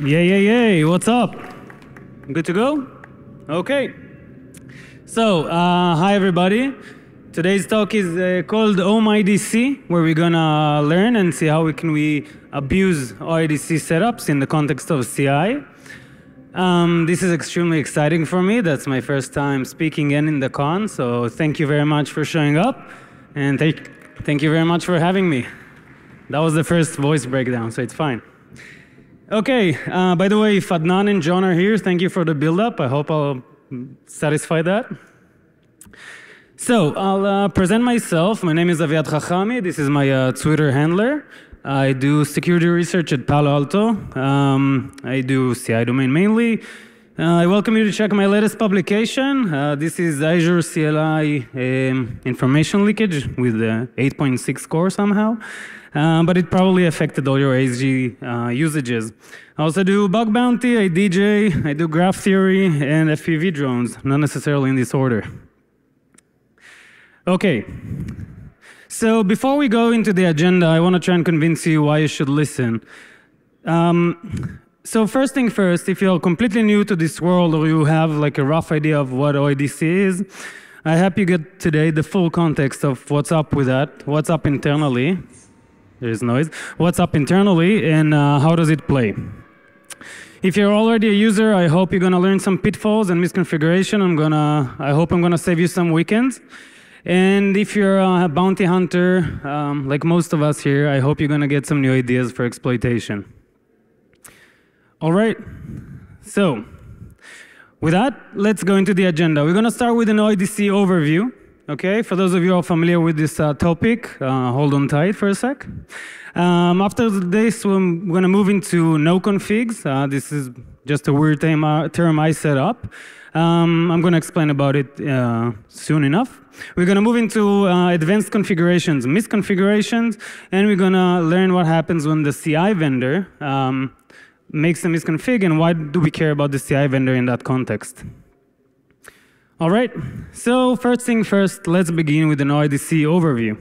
Yay, yay, yay. What's up? Good to go? Okay. So, uh, hi everybody. Today's talk is uh, called OMIDC, where we're gonna learn and see how we can we abuse OIDC setups in the context of CI. Um, this is extremely exciting for me. That's my first time speaking in in the con, so thank you very much for showing up, and thank, thank you very much for having me. That was the first voice breakdown, so it's fine. Okay, uh, by the way, if Adnan and John are here, thank you for the build-up. I hope I'll satisfy that. So I'll uh, present myself. My name is Aviad Chachami. This is my uh, Twitter handler. I do security research at Palo Alto. Um, I do CI domain mainly. Uh, I welcome you to check my latest publication. Uh, this is Azure CLI um, information leakage with the 8.6 score somehow. Uh, but it probably affected all your ASG uh, usages. I also do bug bounty, I DJ, I do graph theory, and FPV drones, not necessarily in this order. Okay, so before we go into the agenda, I want to try and convince you why you should listen. Um, so first thing first, if you're completely new to this world or you have like a rough idea of what OIDC is, I hope you get today the full context of what's up with that, what's up internally, there's noise. What's up internally and uh, how does it play? If you're already a user, I hope you're gonna learn some pitfalls and misconfiguration. I'm gonna, I hope I'm gonna save you some weekends. And if you're a bounty hunter, um, like most of us here, I hope you're gonna get some new ideas for exploitation. All right, so with that, let's go into the agenda. We're gonna start with an OIDC overview. Okay, for those of you are familiar with this uh, topic, uh, hold on tight for a sec. Um, after this, we're going to move into no configs. Uh, this is just a weird term, uh, I set up. Um, I'm going to explain about it uh, soon enough. We're going to move into uh, advanced configurations, misconfigurations, and we're going to learn what happens when the CI vendor um, makes a misconfig and why do we care about the CI vendor in that context. All right, so first thing first, let's begin with an OIDC overview.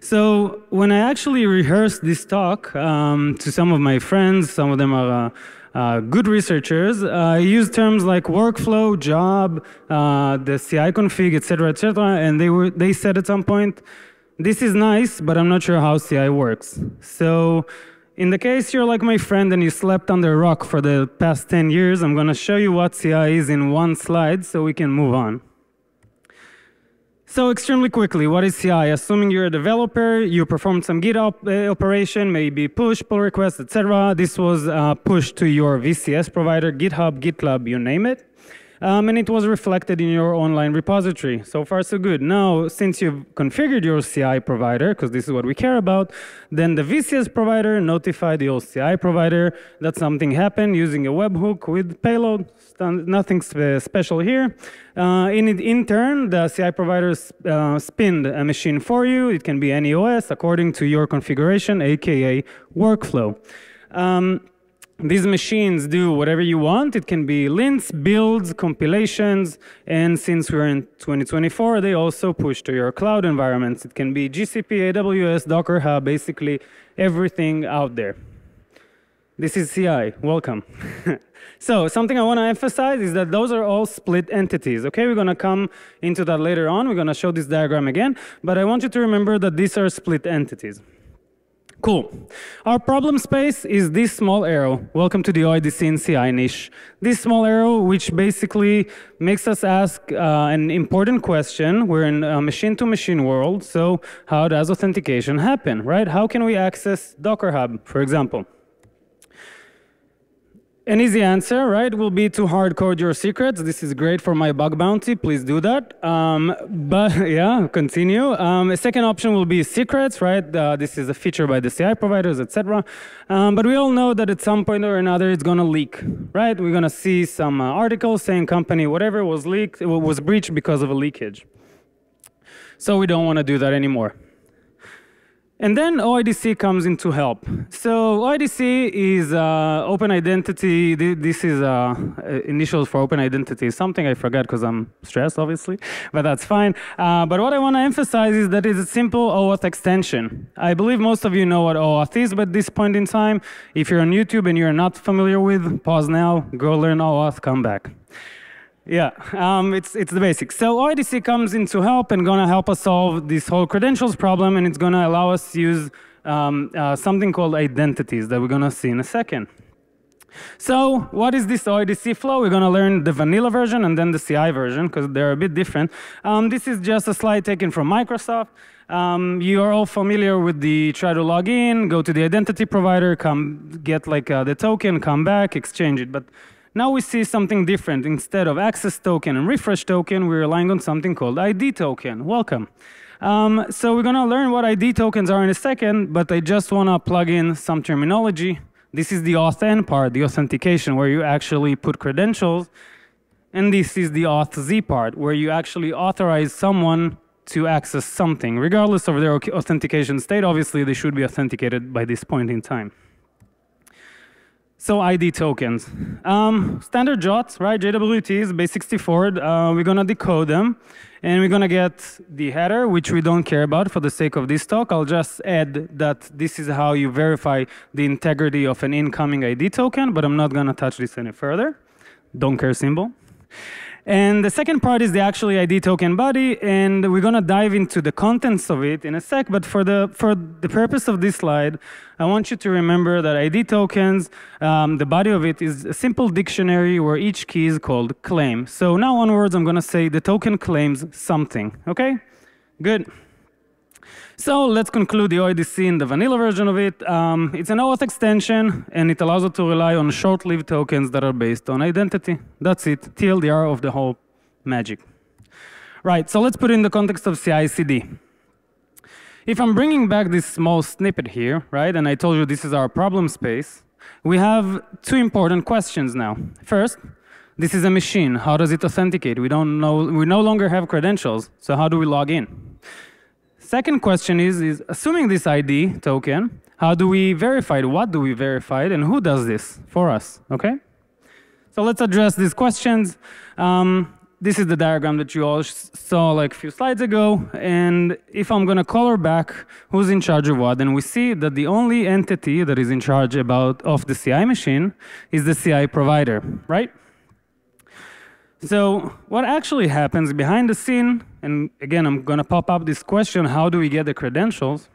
So when I actually rehearsed this talk um, to some of my friends, some of them are uh, uh, good researchers, uh, I used terms like workflow, job, uh, the CI config, etc., etc., and they were they said at some point, "This is nice, but I'm not sure how CI works." So in the case you're like my friend and you slept under a rock for the past 10 years, I'm going to show you what CI is in one slide so we can move on. So extremely quickly, what is CI? Assuming you're a developer, you performed some Git op uh, operation, maybe push, pull request, etc. This was uh, pushed to your VCS provider, GitHub, GitLab, you name it um, and it was reflected in your online repository. So far, so good. Now, since you've configured your CI provider, because this is what we care about, then the VCS provider notified the OCI provider that something happened using a webhook with payload. Nothing spe special here. Uh, in, in turn, the CI provider uh, spinned a machine for you. It can be any OS according to your configuration, aka workflow. Um, these machines do whatever you want. It can be lints, builds, compilations, and since we're in 2024, they also push to your cloud environments. It can be GCP, AWS, Docker Hub, basically everything out there. This is CI. Welcome. so something I want to emphasize is that those are all split entities. Okay, we're going to come into that later on. We're going to show this diagram again, but I want you to remember that these are split entities. Cool. Our problem space is this small arrow. Welcome to the OIDC and CI niche. This small arrow, which basically makes us ask uh, an important question. We're in a machine-to-machine -machine world, so how does authentication happen, right? How can we access Docker Hub, for example? An easy answer, right, will be to hard code your secrets. This is great for my bug bounty. Please do that. Um, but yeah, continue. Um, a second option will be secrets, right? Uh, this is a feature by the CI providers, etc. Um, but we all know that at some point or another it's going to leak, right? We're going to see some uh, articles saying company whatever was leaked, was breached because of a leakage. So we don't want to do that anymore. And then OIDC comes into help. So OIDC is uh, open identity. This is uh, initials for open identity. Something I forgot because I'm stressed, obviously, but that's fine. Uh, but what I want to emphasize is that it's a simple OAuth extension. I believe most of you know what OAuth is, but at this point in time, if you're on YouTube and you're not familiar with, pause now, go learn OAuth, come back. Yeah, um, it's, it's the basics. So OIDC comes in to help and gonna help us solve this whole credentials problem and it's gonna allow us to use um, uh, something called identities that we're gonna see in a second. So what is this OIDC flow? We're gonna learn the vanilla version and then the CI version because they're a bit different. Um, this is just a slide taken from Microsoft. Um, you are all familiar with the try to log in, go to the identity provider, come get like uh, the token, come back, exchange it. But now we see something different. Instead of access token and refresh token, we're relying on something called ID token. Welcome. Um, so we're going to learn what ID tokens are in a second, but I just want to plug in some terminology. This is the authn part, the authentication, where you actually put credentials. And this is the authz part, where you actually authorize someone to access something. Regardless of their authentication state, obviously they should be authenticated by this point in time. So ID tokens. Um, standard JWTs, right? JWTs, base64, uh, we're gonna decode them and we're gonna get the header, which we don't care about for the sake of this talk. I'll just add that this is how you verify the integrity of an incoming ID token, but I'm not gonna touch this any further. Don't care symbol. And the second part is the actually ID token body, and we're gonna dive into the contents of it in a sec, but for the, for the purpose of this slide, I want you to remember that ID tokens, um, the body of it is a simple dictionary where each key is called claim. So now onwards, I'm gonna say the token claims something, okay? Good. So let's conclude the OIDC in the vanilla version of it. Um, it's an OAuth extension, and it allows us to rely on short-lived tokens that are based on identity. That's it, TLDR of the whole magic. Right, so let's put it in the context of CI/CD. If I'm bringing back this small snippet here, right, and I told you this is our problem space, we have two important questions now. First, this is a machine. How does it authenticate? We don't know. We no longer have credentials. So how do we log in? Second question is, is assuming this ID token, how do we verify it? What do we verify it? And who does this for us? Okay? So let's address these questions. Um, this is the diagram that you all saw like a few slides ago. And if I'm going to color back who's in charge of what, then we see that the only entity that is in charge about of the CI machine is the CI provider, right? So what actually happens behind the scene, and again, I'm going to pop up this question, how do we get the credentials?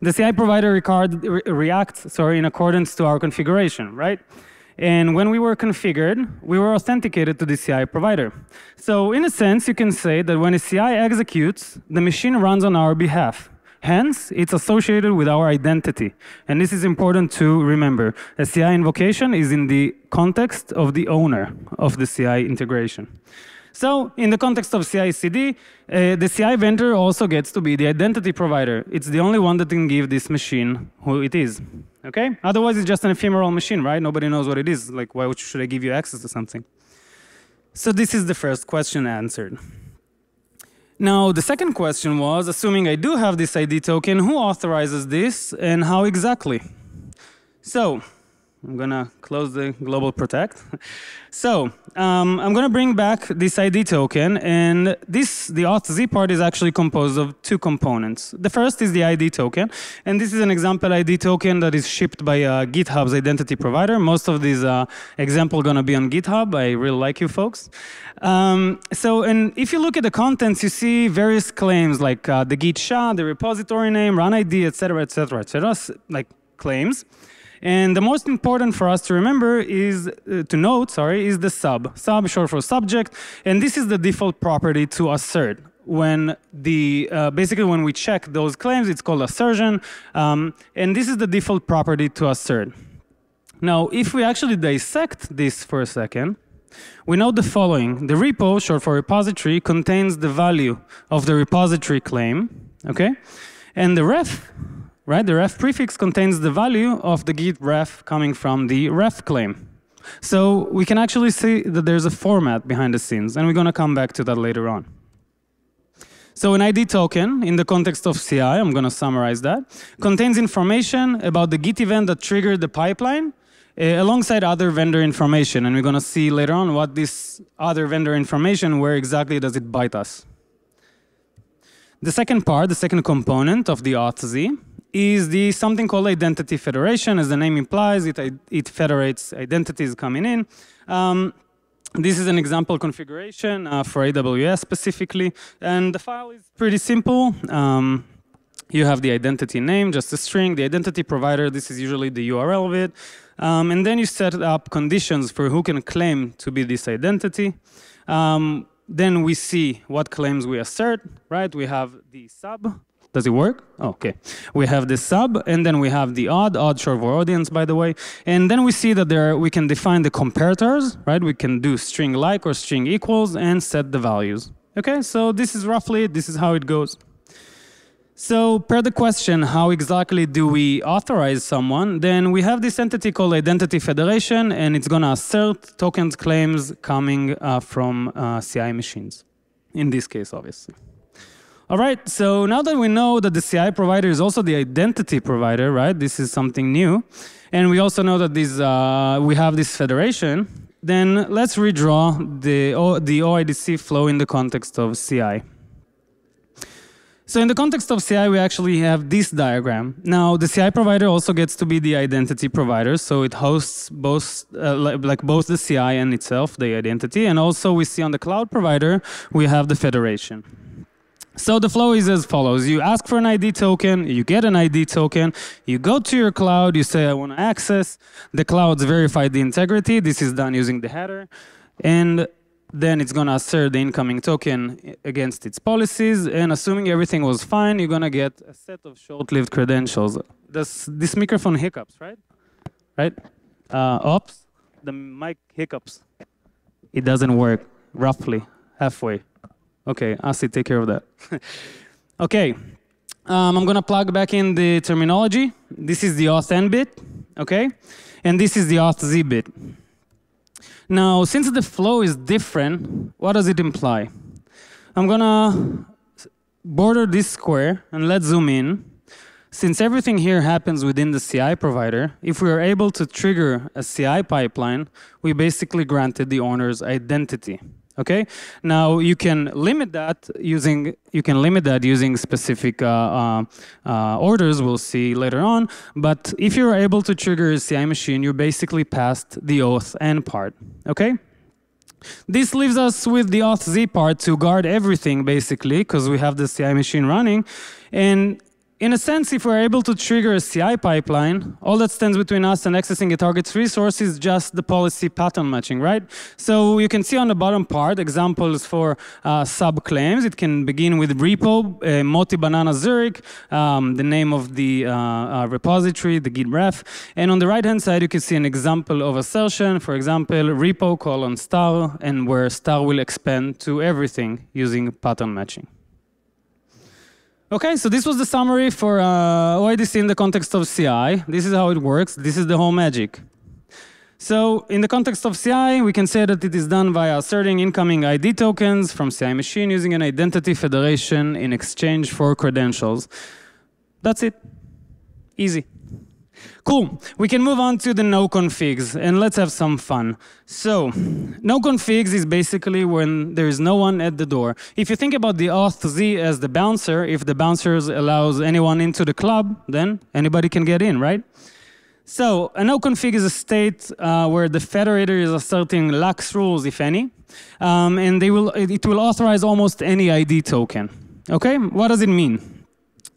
The CI provider record, re reacts sorry, in accordance to our configuration, right? And when we were configured, we were authenticated to the CI provider. So in a sense, you can say that when a CI executes, the machine runs on our behalf. Hence, it's associated with our identity. And this is important to remember. A CI invocation is in the context of the owner of the CI integration. So in the context of CI/CD, uh, the CI vendor also gets to be the identity provider. It's the only one that can give this machine who it is. Okay? Otherwise, it's just an ephemeral machine, right? Nobody knows what it is. Like, why should I give you access to something? So this is the first question answered. Now, the second question was, assuming I do have this ID token, who authorizes this and how exactly? So, I'm gonna close the global protect. so um, I'm gonna bring back this ID token, and this the auth z part is actually composed of two components. The first is the ID token, and this is an example ID token that is shipped by uh, GitHub's identity provider. Most of these uh, example gonna be on GitHub. I really like you folks. Um, so, and if you look at the contents, you see various claims like uh, the Git SHA, the repository name, run ID, etc., etc., etc., like claims. And the most important for us to remember is, uh, to note, sorry, is the sub. Sub short for subject, and this is the default property to assert. When the, uh, basically when we check those claims, it's called assertion, um, and this is the default property to assert. Now, if we actually dissect this for a second, we know the following. The repo, short for repository, contains the value of the repository claim, okay? And the ref right? The ref prefix contains the value of the git ref coming from the ref claim. So we can actually see that there's a format behind the scenes, and we're going to come back to that later on. So an ID token, in the context of CI, I'm going to summarize that, contains information about the Git event that triggered the pipeline uh, alongside other vendor information. And we're going to see later on what this other vendor information, where exactly does it bite us. The second part, the second component of the auth-z, is the something called identity federation. As the name implies, it, it federates identities coming in. Um, this is an example configuration uh, for AWS specifically, and the file is pretty simple. Um, you have the identity name, just a string, the identity provider, this is usually the URL of it, um, and then you set up conditions for who can claim to be this identity. Um, then we see what claims we assert, right? We have the sub, does it work? Okay. We have the sub, and then we have the odd, odd short for audience, by the way. And then we see that there we can define the comparators, right? We can do string like or string equals and set the values. Okay, so this is roughly, this is how it goes. So per the question, how exactly do we authorize someone? Then we have this entity called Identity Federation, and it's going to assert tokens claims coming uh, from uh, CI machines, in this case, obviously. All right, so now that we know that the CI provider is also the identity provider, right? This is something new. And we also know that this, uh, we have this federation, then let's redraw the, o the OIDC flow in the context of CI. So in the context of CI, we actually have this diagram. Now, the CI provider also gets to be the identity provider, so it hosts both, uh, like, both the CI and itself, the identity, and also we see on the cloud provider, we have the federation. So the flow is as follows. You ask for an ID token, you get an ID token, you go to your cloud, you say, I want to access. The cloud's verified the integrity. This is done using the header. And then it's going to assert the incoming token against its policies. And assuming everything was fine, you're going to get a set of short-lived credentials. This, this microphone hiccups, right? Right? Uh, oops, the mic hiccups. It doesn't work, roughly, halfway. Okay, Asi, take care of that. okay, um, I'm gonna plug back in the terminology. This is the auth n bit, okay? And this is the auth z bit. Now, since the flow is different, what does it imply? I'm gonna border this square and let's zoom in. Since everything here happens within the CI provider, if we are able to trigger a CI pipeline, we basically granted the owner's identity. Okay. Now you can limit that using you can limit that using specific uh, uh, uh, orders. We'll see later on. But if you're able to trigger a CI machine, you're basically past the auth n part. Okay. This leaves us with the auth z part to guard everything basically because we have the CI machine running, and in a sense, if we're able to trigger a CI pipeline, all that stands between us and accessing a target's resource is just the policy pattern matching, right? So you can see on the bottom part examples for uh, sub-claims. It can begin with repo, uh, Moti Banana Zurich, um, the name of the uh, uh, repository, the Git ref. And on the right-hand side, you can see an example of assertion, for example, repo colon star, and where star will expand to everything using pattern matching. Okay, so this was the summary for uh, OIDC in the context of CI. This is how it works. This is the whole magic. So in the context of CI, we can say that it is done via asserting incoming ID tokens from CI machine using an identity federation in exchange for credentials. That's it. Easy. Cool. We can move on to the no configs and let's have some fun. So, no configs is basically when there is no one at the door. If you think about the auth z as the bouncer, if the bouncer allows anyone into the club, then anybody can get in, right? So, a no config is a state uh, where the federator is asserting lax rules, if any, um, and they will, it will authorize almost any ID token. Okay, what does it mean?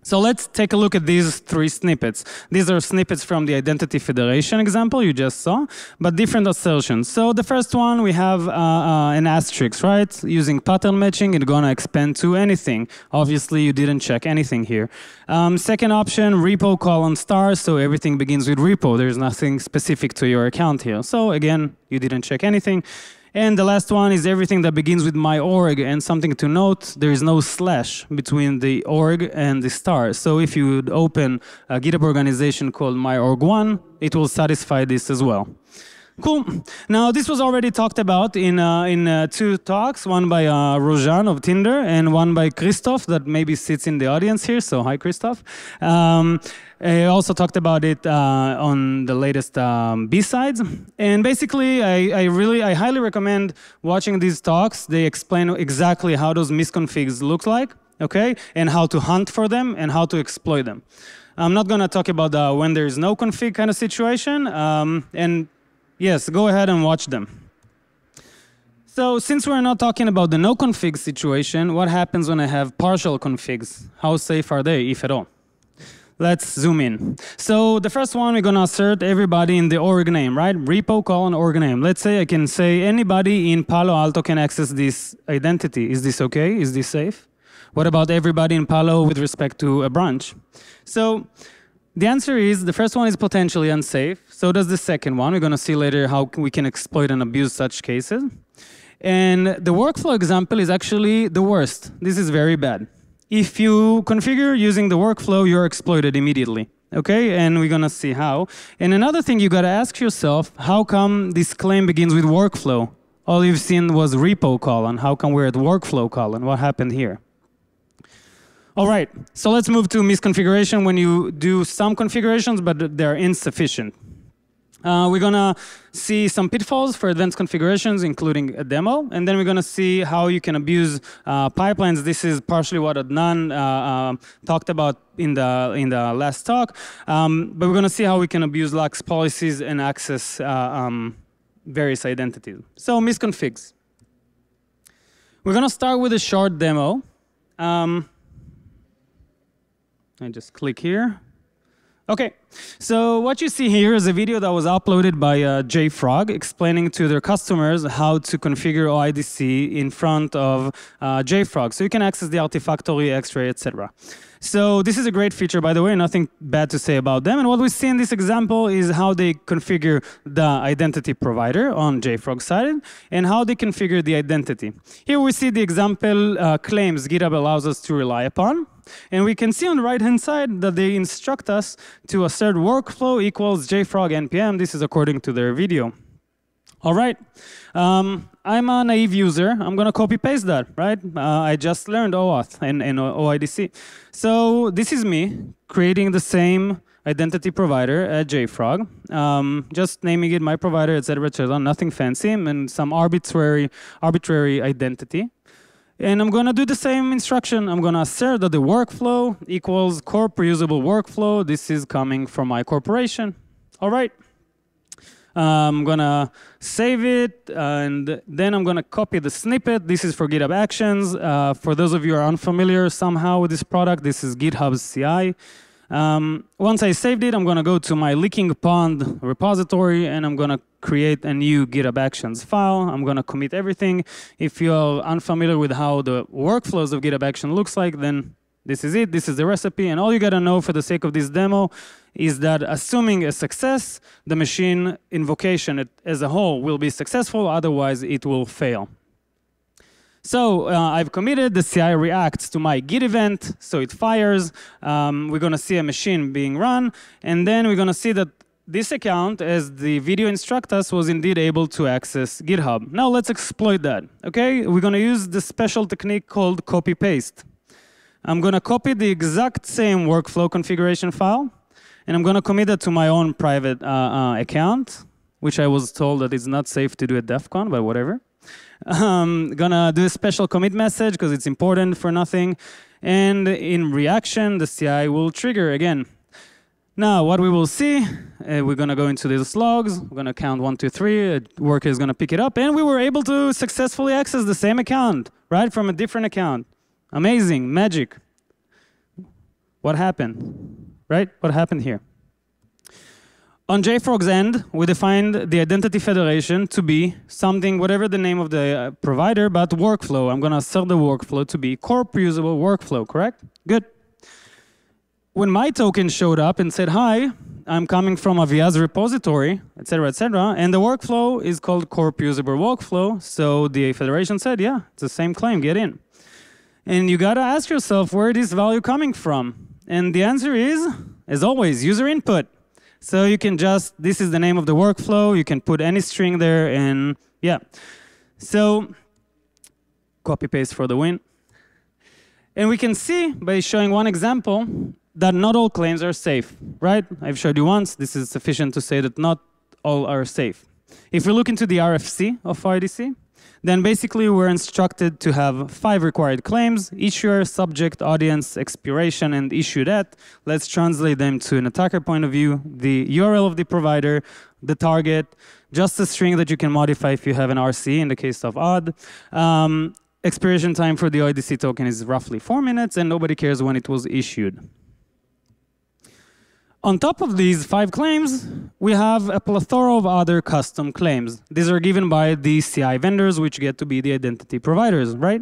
So let's take a look at these three snippets. These are snippets from the Identity Federation example you just saw, but different assertions. So the first one, we have uh, uh, an asterisk, right? Using pattern matching, it's gonna expand to anything. Obviously, you didn't check anything here. Um, second option, repo colon star, so everything begins with repo. There's nothing specific to your account here. So again, you didn't check anything. And the last one is everything that begins with my org. And something to note, there is no slash between the org and the star. So if you would open a GitHub organization called my org1, it will satisfy this as well. Cool. Now, this was already talked about in, uh, in uh, two talks, one by uh, Rojan of Tinder and one by Christoph that maybe sits in the audience here. So, hi, Christoph. Um, I also talked about it uh, on the latest um, B-sides. And basically, I, I, really, I highly recommend watching these talks. They explain exactly how those misconfigs look like, okay? And how to hunt for them and how to exploit them. I'm not gonna talk about uh, when there is no config kind of situation. Um, and yes, go ahead and watch them. So since we're not talking about the no config situation, what happens when I have partial configs? How safe are they, if at all? Let's zoom in. So the first one, we're gonna assert everybody in the org name, right? Repo call colon org name. Let's say I can say anybody in Palo Alto can access this identity. Is this okay? Is this safe? What about everybody in Palo with respect to a branch? So the answer is the first one is potentially unsafe. So does the second one. We're going to see later how we can exploit and abuse such cases. And the workflow example is actually the worst. This is very bad. If you configure using the workflow, you're exploited immediately. Okay, and we're gonna see how. And another thing you gotta ask yourself, how come this claim begins with workflow? All you've seen was repo colon. How come we're at workflow colon? What happened here? All right, so let's move to misconfiguration when you do some configurations, but they're insufficient. Uh, we're gonna see some pitfalls for advanced configurations, including a demo, and then we're gonna see how you can abuse uh, pipelines. This is partially what Adnan uh, uh, talked about in the in the last talk, um, but we're gonna see how we can abuse LUKS policies and access uh, um, various identities. So misconfigs. We're gonna start with a short demo. Um, I just click here. Okay, so what you see here is a video that was uploaded by uh, JFrog explaining to their customers how to configure OIDC in front of uh, JFrog. So you can access the Artifactory, X-Ray, etc. So this is a great feature, by the way, nothing bad to say about them. And what we see in this example is how they configure the identity provider on JFrog side and how they configure the identity. Here we see the example uh, claims GitHub allows us to rely upon. And we can see on the right-hand side that they instruct us to assert workflow equals JFrog NPM. This is according to their video. All right. Um, I'm a naive user. I'm going to copy paste that, right? Uh, I just learned OAuth and, and OIDC. So this is me creating the same identity provider at JFrog, um, just naming it my provider, etc., etc. Nothing fancy, and some arbitrary arbitrary identity. And I'm going to do the same instruction. I'm going to assert that the workflow equals corp reusable workflow. This is coming from my corporation. All right. I'm gonna save it, and then I'm gonna copy the snippet. This is for GitHub Actions. Uh, for those of you who are unfamiliar somehow with this product, this is GitHub's CI. Um, once I saved it, I'm gonna go to my leaking pond repository, and I'm gonna create a new GitHub Actions file. I'm gonna commit everything. If you're unfamiliar with how the workflows of GitHub Action looks like, then this is it, this is the recipe, and all you gotta know for the sake of this demo is that assuming a success, the machine invocation as a whole will be successful, otherwise it will fail. So uh, I've committed, the CI reacts to my Git event, so it fires. Um, we're gonna see a machine being run, and then we're gonna see that this account, as the video instruct us, was indeed able to access GitHub. Now let's exploit that, okay? We're gonna use the special technique called copy-paste. I'm going to copy the exact same workflow configuration file, and I'm going to commit it to my own private uh, uh, account, which I was told that it's not safe to do at DEF CON, but whatever. I'm um, gonna do a special commit message because it's important for nothing. And in reaction, the CI will trigger again. Now, what we will see, uh, we're gonna go into these logs, we're gonna count one, two, three, a worker is gonna pick it up, and we were able to successfully access the same account, right, from a different account. Amazing, magic. What happened? Right? What happened here? On JFrog's end, we defined the identity federation to be something, whatever the name of the uh, provider, but workflow. I'm going to assert the workflow to be corp reusable workflow, correct? Good. When my token showed up and said, hi, I'm coming from Avia's repository, etc., etc., and the workflow is called corp reusable workflow, so the federation said, yeah, it's the same claim, get in. And you got to ask yourself where is this value coming from? And the answer is, as always, user input. So you can just, this is the name of the workflow. You can put any string there and yeah. So copy paste for the win. And we can see by showing one example that not all claims are safe, right? I've showed you once. This is sufficient to say that not all are safe. If we look into the RFC of IDC, then basically we're instructed to have five required claims, issuer, subject, audience, expiration, and issue that. Let's translate them to an attacker point of view, the URL of the provider, the target, just a string that you can modify if you have an RC in the case of odd. Um, expiration time for the IDC token is roughly four minutes, and nobody cares when it was issued. On top of these five claims, we have a plethora of other custom claims. These are given by the CI vendors, which get to be the identity providers, right?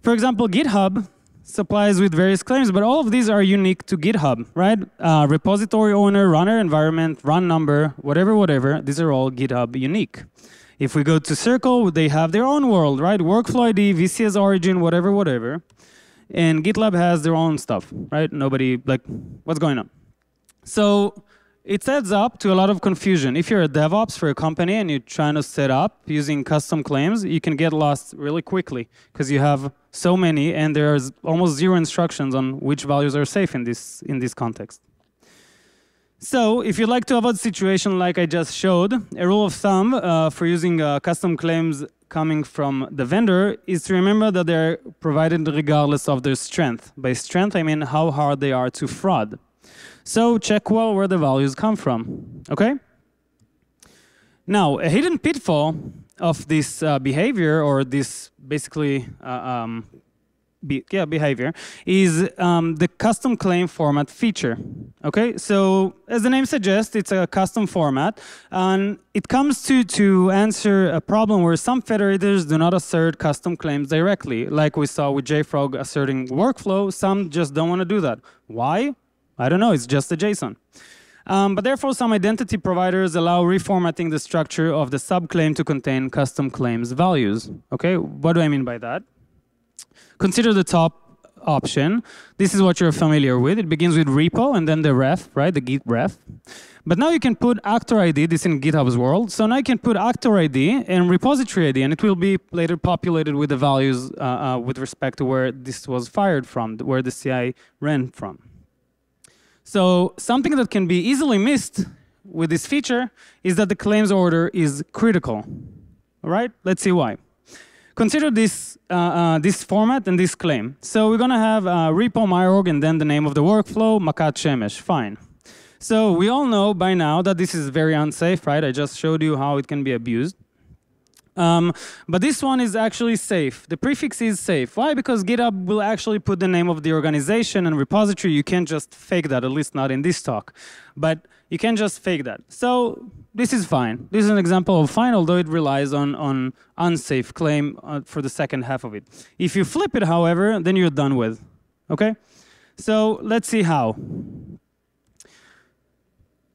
For example, GitHub supplies with various claims, but all of these are unique to GitHub, right? Uh, repository owner, runner environment, run number, whatever, whatever. These are all GitHub unique. If we go to Circle, they have their own world, right? Workflow ID, VCS origin, whatever, whatever. And GitLab has their own stuff, right? Nobody, like, what's going on? So it adds up to a lot of confusion. If you're a DevOps for a company and you're trying to set up using custom claims, you can get lost really quickly because you have so many and there's almost zero instructions on which values are safe in this, in this context. So if you'd like to avoid a situation like I just showed, a rule of thumb uh, for using uh, custom claims coming from the vendor is to remember that they're provided regardless of their strength. By strength, I mean how hard they are to fraud. So check well where the values come from, okay? Now, a hidden pitfall of this uh, behavior or this basically uh, um, be, yeah, behavior is um, the custom claim format feature. Okay, so as the name suggests, it's a custom format, and it comes to to answer a problem where some federators do not assert custom claims directly, like we saw with JFrog asserting workflow. Some just don't want to do that. Why? I don't know, it's just a JSON. Um, but therefore, some identity providers allow reformatting the structure of the subclaim to contain custom claims values. Okay, what do I mean by that? Consider the top option. This is what you're familiar with. It begins with repo and then the ref, right, the git ref. But now you can put actor ID, this in GitHub's world. So now you can put actor ID and repository ID, and it will be later populated with the values uh, uh, with respect to where this was fired from, where the CI ran from. So something that can be easily missed with this feature is that the claims order is critical. All right, let's see why. Consider this, uh, uh, this format and this claim. So we're gonna have uh, repo myorg and then the name of the workflow, Makat Shemesh, fine. So we all know by now that this is very unsafe, right? I just showed you how it can be abused. Um, but this one is actually safe. The prefix is safe. Why? Because GitHub will actually put the name of the organization and repository. You can't just fake that, at least not in this talk. But you can just fake that. So this is fine. This is an example of fine, although it relies on, on unsafe claim uh, for the second half of it. If you flip it, however, then you're done with. Okay? So let's see how.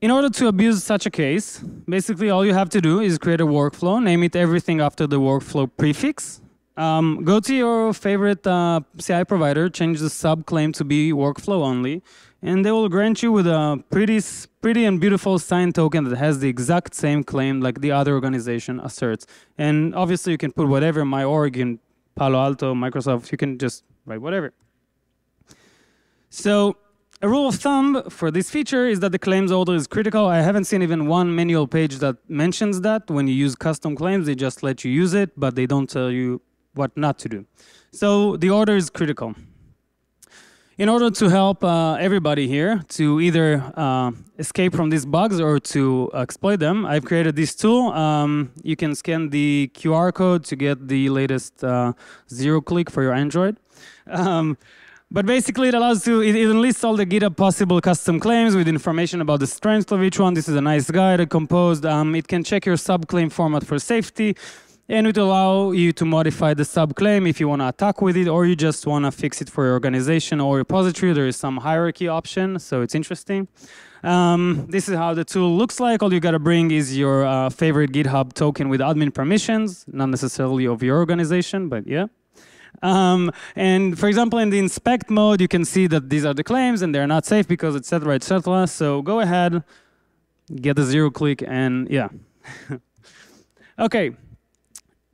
In order to abuse such a case, basically all you have to do is create a workflow, name it everything after the workflow prefix. Um, go to your favorite uh, CI provider, change the sub claim to be workflow only, and they will grant you with a pretty, pretty and beautiful signed token that has the exact same claim like the other organization asserts. And obviously you can put whatever, my org in Palo Alto, Microsoft, you can just write whatever. So a rule of thumb for this feature is that the claims order is critical. I haven't seen even one manual page that mentions that. When you use custom claims, they just let you use it, but they don't tell you what not to do. So the order is critical. In order to help uh, everybody here to either uh, escape from these bugs or to exploit them, I've created this tool. Um, you can scan the QR code to get the latest uh, zero click for your Android. Um, but basically, it allows to, it, it lists all the GitHub possible custom claims with information about the strength of each one. This is a nice guide I composed. Um, it can check your subclaim format for safety, and it will allow you to modify the subclaim if you want to attack with it, or you just want to fix it for your organization or repository. There is some hierarchy option, so it's interesting. Um, this is how the tool looks like. All you got to bring is your uh, favorite GitHub token with admin permissions, not necessarily of your organization, but yeah. Um, and for example, in the inspect mode, you can see that these are the claims and they're not safe because etc. etc. So go ahead, get a zero click, and yeah. okay.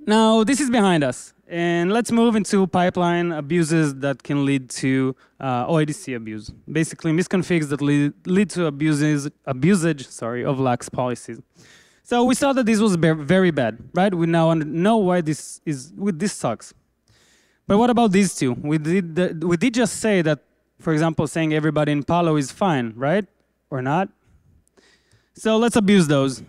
Now this is behind us, and let's move into pipeline abuses that can lead to uh, OIDC abuse. Basically, misconfigs that lead, lead to abuses, abusage, sorry, of lax policies. So we saw that this was very bad, right? We now know why this is. With this sucks. But what about these two? We did, the, we did just say that, for example, saying everybody in Palo is fine, right? Or not? So let's abuse those.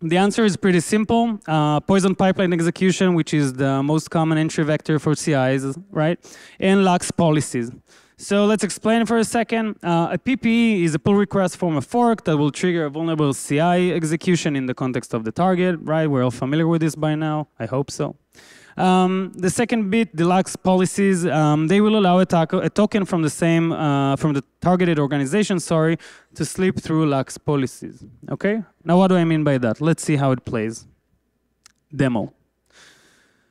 The answer is pretty simple. Uh, poison pipeline execution, which is the most common entry vector for CIs, right? And lax policies. So let's explain for a second. Uh, a PPE is a pull request from a fork that will trigger a vulnerable CI execution in the context of the target, right? We're all familiar with this by now. I hope so. Um, the second bit, the lax policies, um, they will allow a, a, token from the same, uh, from the targeted organization, sorry, to slip through lax policies. Okay? Now, what do I mean by that? Let's see how it plays. Demo.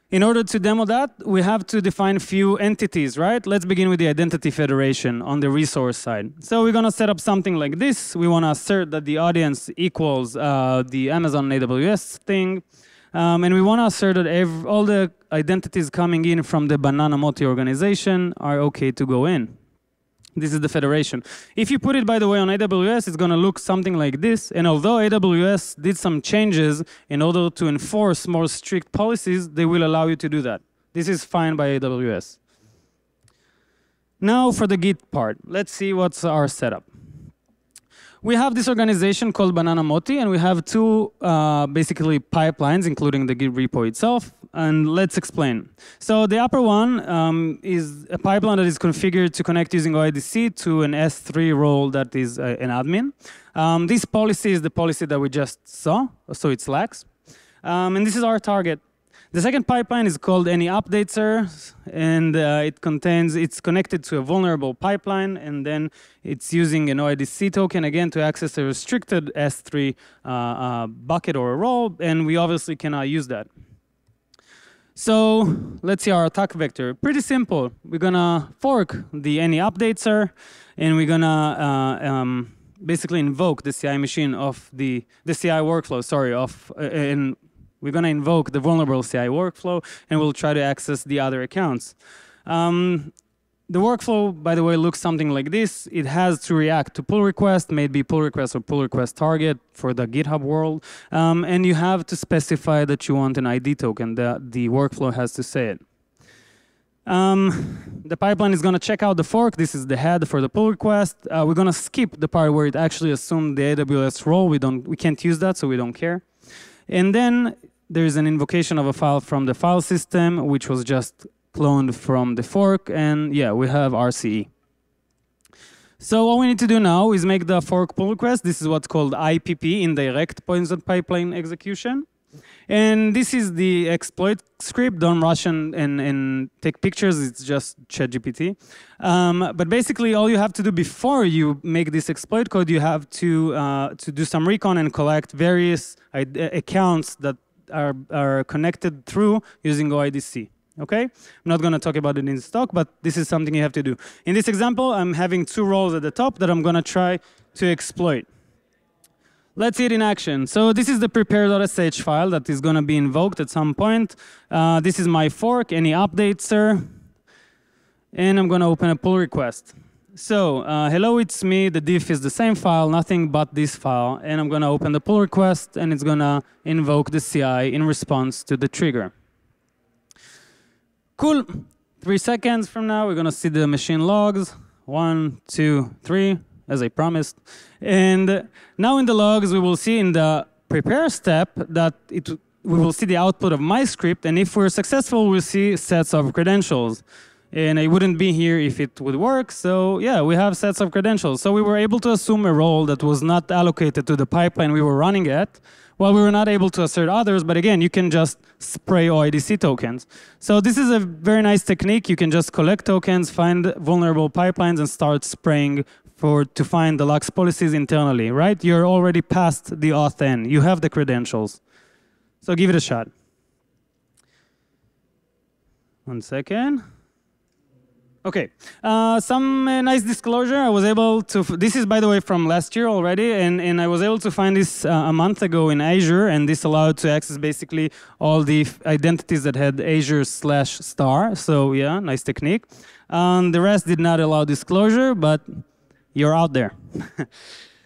In order to demo that, we have to define a few entities, right? Let's begin with the identity federation on the resource side. So we're gonna set up something like this. We wanna assert that the audience equals uh, the Amazon AWS thing. Um, and we want to assert that all the identities coming in from the Banana Moti organization are okay to go in. This is the federation. If you put it, by the way, on AWS, it's going to look something like this. And although AWS did some changes in order to enforce more strict policies, they will allow you to do that. This is fine by AWS. Now for the Git part. Let's see what's our setup we have this organization called Banana Moti, and we have two uh, basically pipelines, including the Git repo itself. And let's explain. So the upper one um, is a pipeline that is configured to connect using OIDC to an S3 role that is uh, an admin. Um, this policy is the policy that we just saw, so it's lax. Um, and this is our target. The second pipeline is called any updater, and uh, it contains, it's connected to a vulnerable pipeline, and then it's using an OIDC token again to access a restricted S3 uh, uh, bucket or a role, and we obviously cannot use that. So let's see our attack vector. Pretty simple. We're gonna fork the any updater, and we're gonna uh, um, basically invoke the CI machine of the the CI workflow. Sorry, of uh, and we're to invoke the vulnerable CI workflow, and we'll try to access the other accounts. Um, the workflow, by the way, looks something like this. It has to react to pull request, maybe pull request or pull request target for the GitHub world. Um, and you have to specify that you want an ID token. The, the workflow has to say it. Um, the pipeline is going to check out the fork. This is the head for the pull request. Uh, we're going to skip the part where it actually assumed the AWS role. We, don't, we can't use that, so we don't care. And then there's an invocation of a file from the file system, which was just cloned from the fork. And yeah, we have RCE. So what we need to do now is make the fork pull request. This is what's called IPP, indirect poison pipeline execution. And this is the exploit script. Don't rush and, and, and take pictures. It's just ChatGPT. Um, but basically, all you have to do before you make this exploit code, you have to, uh, to do some recon and collect various accounts that are, are connected through using OIDC. Okay? I'm not going to talk about it in talk, but this is something you have to do. In this example, I'm having two roles at the top that I'm going to try to exploit. Let's see it in action. So this is the prepare.sh file that is going to be invoked at some point. Uh, this is my fork, any updates, sir? And I'm going to open a pull request. So uh, hello, it's me. The diff is the same file, nothing but this file. And I'm going to open the pull request, and it's going to invoke the CI in response to the trigger. Cool. Three seconds from now, we're going to see the machine logs. One, two, three as I promised. And now in the logs, we will see in the prepare step that it, we will see the output of my script. And if we're successful, we'll see sets of credentials. And I wouldn't be here if it would work. So yeah, we have sets of credentials. So we were able to assume a role that was not allocated to the pipeline we were running at. Well, we were not able to assert others, but again, you can just spray OIDC tokens. So this is a very nice technique. You can just collect tokens, find vulnerable pipelines, and start spraying for to find the lax policies internally, right? You're already past the auth n. You have the credentials. So give it a shot. One second. Okay, uh, some uh, nice disclosure. I was able to, this is by the way from last year already, and, and I was able to find this uh, a month ago in Azure, and this allowed to access basically all the identities that had Azure slash star. So yeah, nice technique. Um, the rest did not allow disclosure, but you're out there.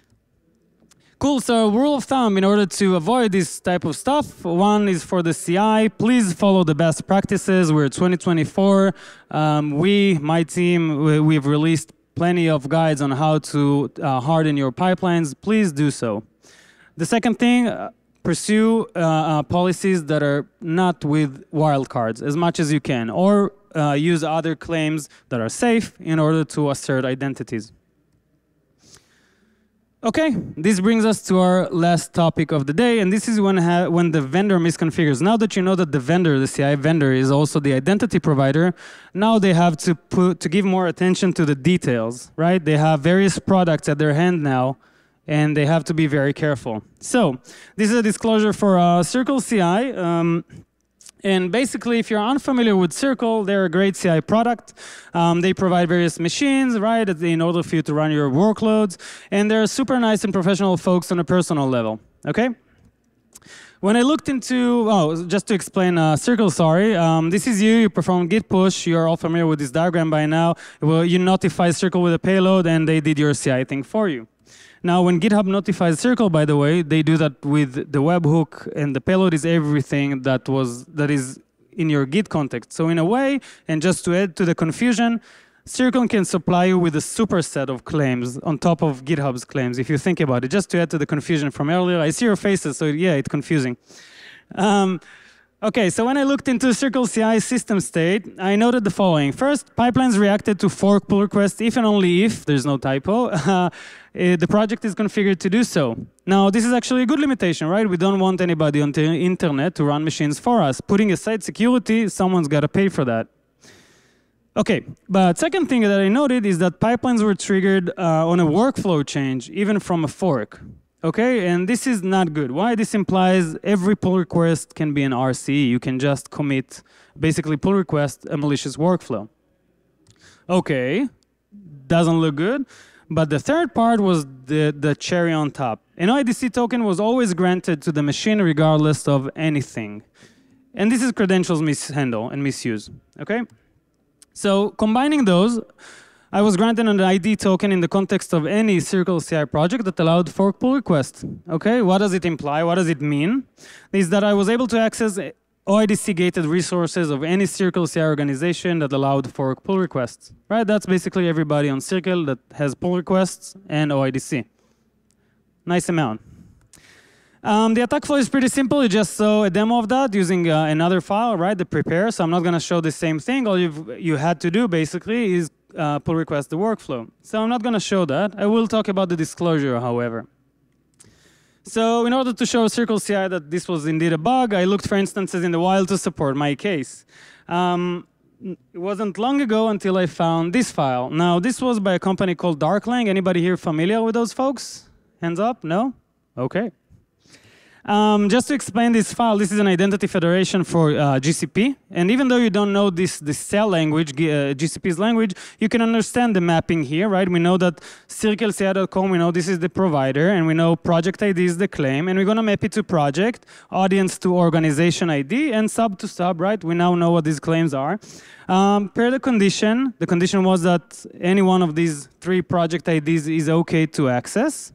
Cool, so rule of thumb in order to avoid this type of stuff, one is for the CI, please follow the best practices. We're 2024. Um, we, my team, we've released plenty of guides on how to uh, harden your pipelines. Please do so. The second thing, uh, pursue uh, uh policies that are not with wildcards as much as you can, or uh, use other claims that are safe in order to assert identities. Okay, this brings us to our last topic of the day, and this is when, when the vendor misconfigures. Now that you know that the vendor, the CI vendor, is also the identity provider, now they have to put to give more attention to the details, right? They have various products at their hand now, and they have to be very careful. So, this is a disclosure for uh, Circle CI. Um, and basically, if you're unfamiliar with Circle, they're a great CI product. Um, they provide various machines, right, in order for you to run your workloads. And they're super nice and professional folks on a personal level, okay? When I looked into, oh, just to explain uh, Circle, sorry, um, this is you, you perform git push, you're all familiar with this diagram by now. Well, you notify Circle with a payload and they did your CI thing for you. Now, when GitHub notifies Circle, by the way, they do that with the webhook, and the payload is everything that was that is in your Git context. So in a way, and just to add to the confusion, Circle can supply you with a superset of claims on top of GitHub's claims, if you think about it, just to add to the confusion from earlier. I see your faces, so yeah, it's confusing. Um, Okay, so when I looked into Circle CI system state, I noted the following. First, pipelines reacted to fork pull requests if and only if, there's no typo, uh, the project is configured to do so. Now, this is actually a good limitation, right? We don't want anybody on the internet to run machines for us. Putting aside security, someone's got to pay for that. Okay, but second thing that I noted is that pipelines were triggered uh, on a workflow change, even from a fork. Okay, and this is not good. Why? This implies every pull request can be an RCE. You can just commit, basically pull request a malicious workflow. Okay, doesn't look good. But the third part was the, the cherry on top. An OIDC token was always granted to the machine regardless of anything. And this is credentials mishandle and misuse, okay? So combining those, I was granted an ID token in the context of any Circle CI project that allowed fork pull request. Okay, what does it imply? What does it mean? Is that I was able to access OIDC gated resources of any Circle CI organization that allowed fork pull requests. Right, that's basically everybody on Circle that has pull requests and OIDC. Nice amount. Um, the attack flow is pretty simple. You just saw a demo of that using uh, another file, right, the prepare. So I'm not going to show the same thing. All you you had to do basically is uh, pull request the workflow. So I'm not going to show that. I will talk about the disclosure, however. So in order to show Circle CI that this was indeed a bug, I looked for instances in the wild to support my case. Um, it wasn't long ago until I found this file. Now, this was by a company called Darklang. Anybody here familiar with those folks? Hands up? No? Okay. Um, just to explain this file, this is an identity federation for uh, GCP. And even though you don't know this, this CEL language, uh, GCP's language, you can understand the mapping here, right? We know that CircleCI.com, we know this is the provider, and we know project ID is the claim, and we're going to map it to project, audience to organization ID, and sub to sub, right? We now know what these claims are. Um, per the condition, the condition was that any one of these three project IDs is okay to access.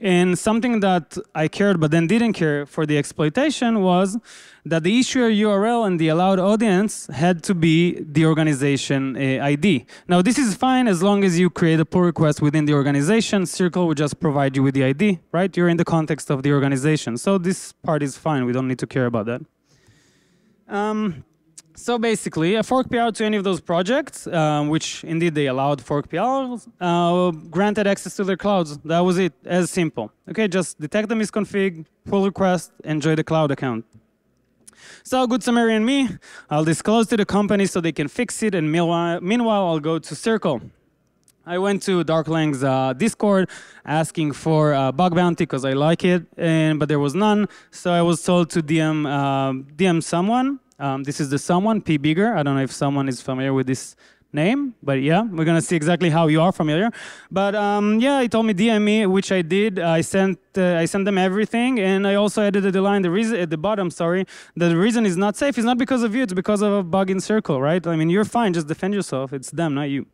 And something that I cared but then didn't care for the exploitation was that the issuer URL and the allowed audience had to be the organization uh, ID. Now, this is fine as long as you create a pull request within the organization. Circle will just provide you with the ID, right? You're in the context of the organization. So this part is fine. We don't need to care about that. Um, so basically, a fork PR to any of those projects, um, which indeed they allowed fork PRs, uh, granted access to their clouds. That was it, as simple. Okay, just detect the misconfig, pull request, enjoy the cloud account. So good and me, I'll disclose to the company so they can fix it, and meanwhile, meanwhile I'll go to Circle. I went to Darklang's uh, Discord asking for a bug bounty because I like it, and but there was none. So I was told to DM uh, DM someone, Um, this is the someone, P Biggar. I don't know if someone is familiar with this name, but yeah, we're gonna see exactly how you are familiar. But um, yeah, he told me DM me, which I did. I sent uh, I sent them everything, and I also added the line the reason at the bottom. Sorry, the reason is not safe is not because of you. It's because of a bug in Circle, right? I mean, you're fine. Just defend yourself. It's them, not you.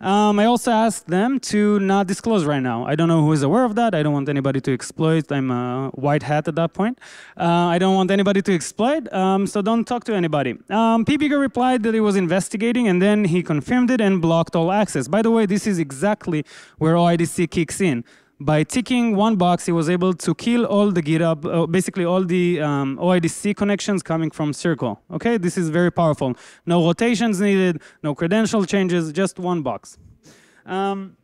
Um, I also asked them to not disclose right now. I don't know who is aware of that. I don't want anybody to exploit. I'm a white hat at that point. Uh, I don't want anybody to exploit, um, so don't talk to anybody. Um, PBiggar replied that he was investigating, and then he confirmed it and blocked all access. By the way, this is exactly where OIDC kicks in by ticking one box, he was able to kill all the GitHub, uh, basically all the um, OIDC connections coming from Circle. Okay, this is very powerful. No rotations needed, no credential changes, just one box. Um,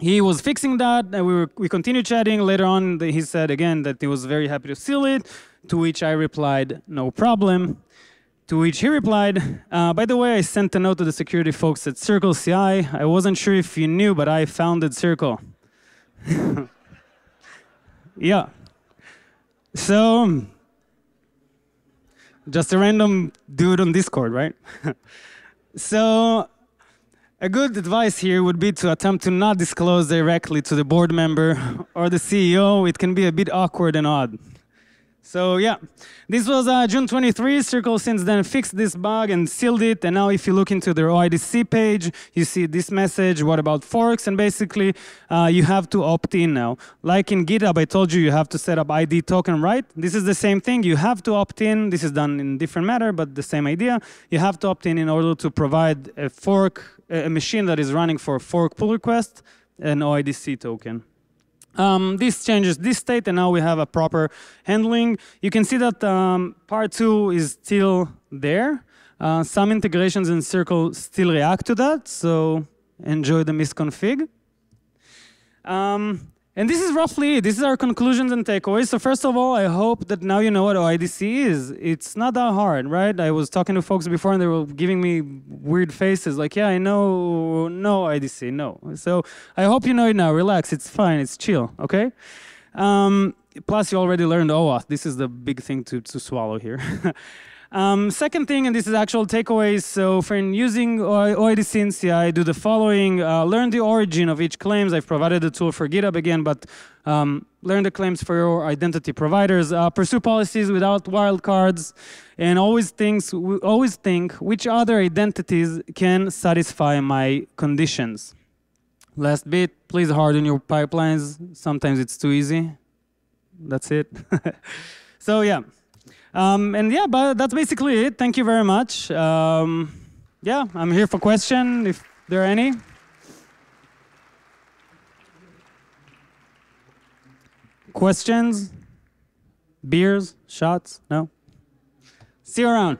he was fixing that, and we, were, we continued chatting. Later on, he said again that he was very happy to seal it, to which I replied, no problem. To which he replied, uh, by the way, I sent a note to the security folks at Circle CI. I wasn't sure if you knew, but I founded Circle. yeah. So, just a random dude on Discord, right? so, a good advice here would be to attempt to not disclose directly to the board member or the CEO. It can be a bit awkward and odd. So yeah, this was uh, June 23. Circle since then fixed this bug and sealed it. And now if you look into their OIDC page, you see this message, what about forks? And basically, uh, you have to opt in now. Like in GitHub, I told you you have to set up ID token, right? This is the same thing. You have to opt in. This is done in different matter, but the same idea. You have to opt in in order to provide a fork, a machine that is running for fork pull request, an OIDC token. Um, this changes this state, and now we have a proper handling. You can see that um, part two is still there. Uh, some integrations in Circle still react to that, so enjoy the misconfig. Um, and this is roughly it. This is our conclusions and takeaways. So first of all, I hope that now you know what OIDC is. It's not that hard, right? I was talking to folks before and they were giving me weird faces like, yeah, I know, no OIDC, no. So I hope you know it now. Relax, it's fine, it's chill, okay? Um, plus you already learned OAuth. This is the big thing to, to swallow here. Um, second thing, and this is actual takeaways. So for using OIDC CI, do the following. Uh, learn the origin of each claims. I've provided the tool for GitHub again, but um, learn the claims for your identity providers. Uh, pursue policies without wildcards. And always, thinks, always think which other identities can satisfy my conditions. Last bit, please harden your pipelines. Sometimes it's too easy. That's it. so yeah. Um, and yeah, but that's basically it. Thank you very much. Um, yeah, I'm here for question if there are any. Questions? Beers? Shots? No? See you around.